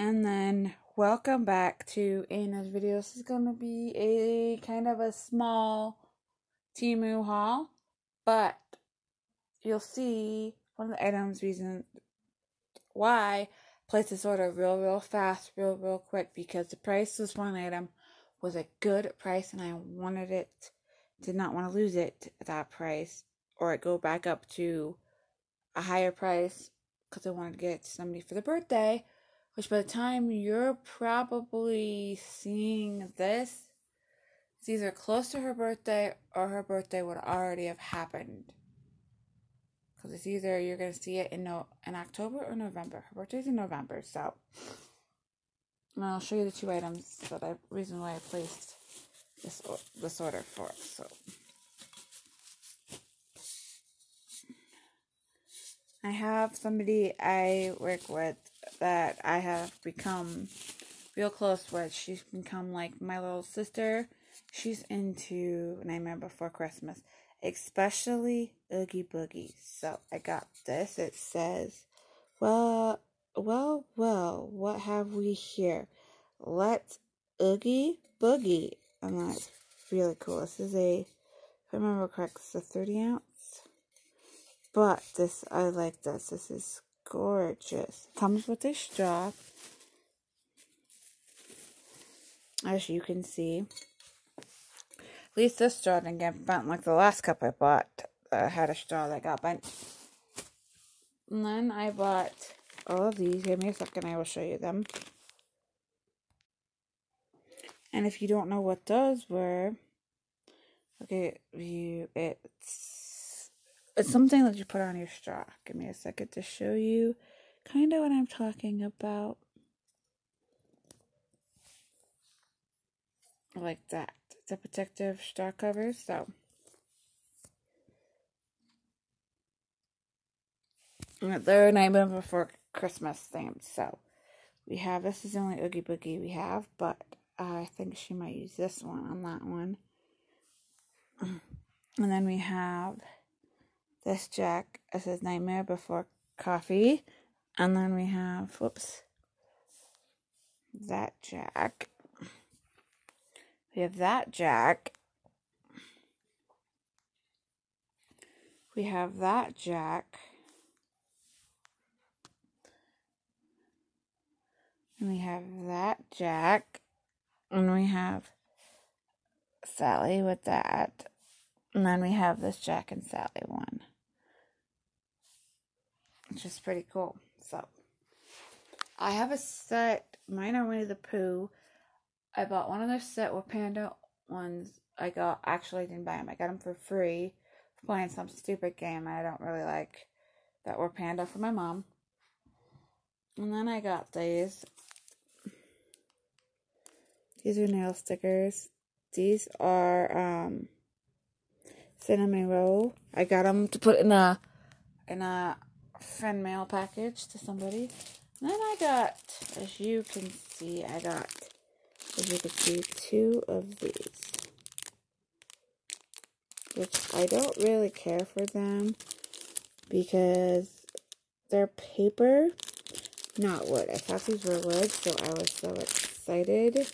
And then welcome back to Anna's video. This is going to be a kind of a small Temu haul, but you'll see one of the items reason why place this order real real fast, real real quick because the price of this one item was a good price and I wanted it did not want to lose it at that price or it go back up to a higher price because I wanted to get somebody for the birthday which by the time you're probably seeing this, it's either close to her birthday or her birthday would already have happened. Because it's either you're going to see it in no in October or November. Her birthday's in November, so. And I'll show you the two items that I reason why I placed this this order for. So. I have somebody I work with that I have become real close with. She's become like my little sister. She's into Nightmare Before Christmas, especially Oogie Boogie. So I got this. It says, Well, well, well, what have we here? Let's Oogie Boogie. And that's really cool. This is a, if I remember correctly, it's a 30 ounce. But this, I like this. This is gorgeous. Comes with a straw. As you can see. At least this straw didn't get bent like the last cup I bought. I had a straw that got bent. And then I bought all of these. Give me a second, I will show you them. And if you don't know what those were, okay, you it's it's something that you put on your straw. Give me a second to show you kind of what I'm talking about. Like that. It's a protective straw cover, so. They're Nightmare Before Christmas themed, so. We have, this is the only Oogie Boogie we have, but I think she might use this one on that one. And then we have this jack. is his Nightmare Before Coffee. And then we have, whoops, that jack. We have that jack. We have that jack. And we have that jack. And we have Sally with that. And then we have this Jack and Sally one which is pretty cool. So, I have a set. Mine are Winnie the Pooh. I bought one of their set with panda ones. I got, actually, I didn't buy them. I got them for free playing some stupid game I don't really like that were panda for my mom. And then I got these. These are nail stickers. These are um, Cinnamoroll. I got them to put in a in a friend mail package to somebody. And then I got, as you can see, I got, as you can see, two of these. Which I don't really care for them because they're paper, not wood. I thought these were wood, so I was so excited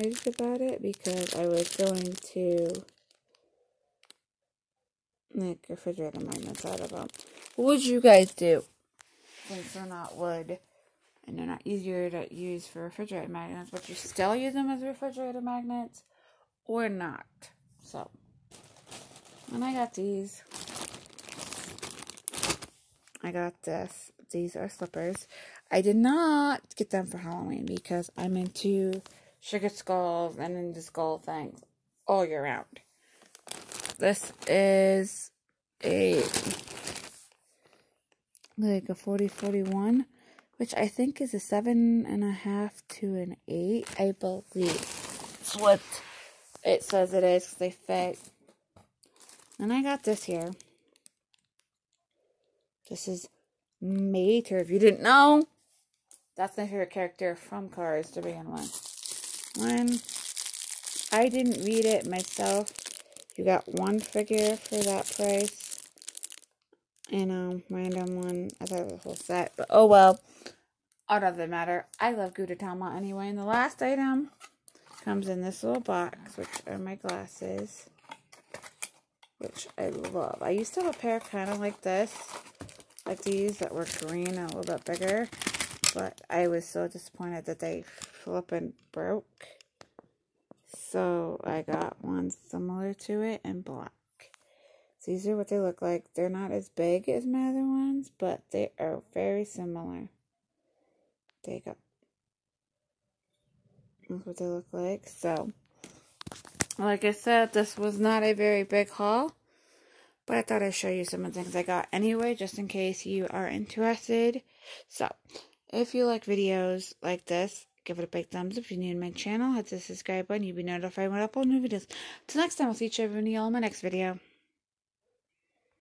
I just about it because I was going to make refrigerator magnets out of them. What would you guys do? Since they're not wood and they're not easier to use for refrigerator magnets, but you still use them as refrigerator magnets or not. So, and I got these. I got this. These are slippers. I did not get them for Halloween because I'm into sugar skulls and into skull things all year round. This is a like a 40 41 which I think is a seven and a half to an eight I believe. It's what it says it is because they fit. And I got this here. This is Mater if you didn't know. That's my favorite character from Cars to begin with when I didn't read it myself. You got one figure for that price and um random one. I thought it was a whole set, but oh well. Oh, doesn't matter. I love Gudetama anyway. And the last item comes in this little box, which are my glasses. Which I love. I used to have a pair kind of like this. Like these that were green and a little bit bigger. But I was so disappointed that they flip and broke. So I got one similar to it in black. These are what they look like. They're not as big as my other ones, but they are very similar. There you go. That's what they look like. So, like I said, this was not a very big haul. But I thought I'd show you some of the things I got anyway, just in case you are interested. So, if you like videos like this, give it a big thumbs up. If you're new to my channel, hit the subscribe button. You'll be notified when I upload new videos. Till next time, I'll see you everyone in my next video.